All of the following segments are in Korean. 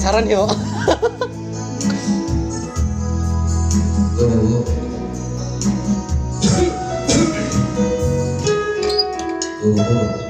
잘하네요.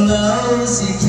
não se